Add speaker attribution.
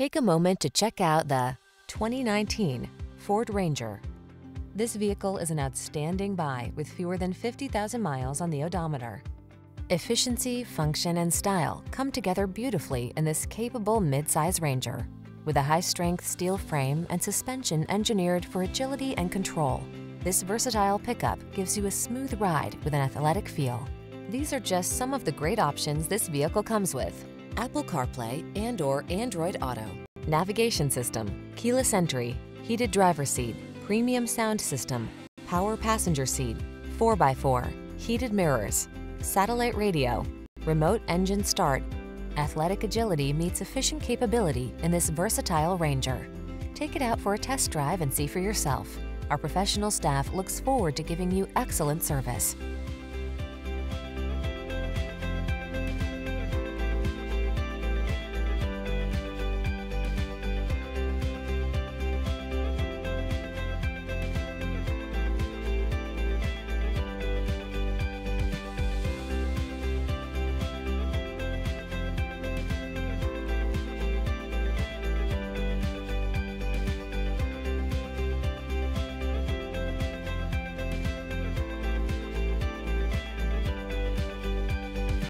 Speaker 1: Take a moment to check out the 2019 Ford Ranger. This vehicle is an outstanding buy with fewer than 50,000 miles on the odometer. Efficiency, function, and style come together beautifully in this capable midsize Ranger. With a high-strength steel frame and suspension engineered for agility and control, this versatile pickup gives you a smooth ride with an athletic feel. These are just some of the great options this vehicle comes with. Apple CarPlay and or Android Auto, navigation system, keyless entry, heated driver seat, premium sound system, power passenger seat, 4x4, heated mirrors, satellite radio, remote engine start. Athletic agility meets efficient capability in this versatile Ranger. Take it out for a test drive and see for yourself. Our professional staff looks forward to giving you excellent service.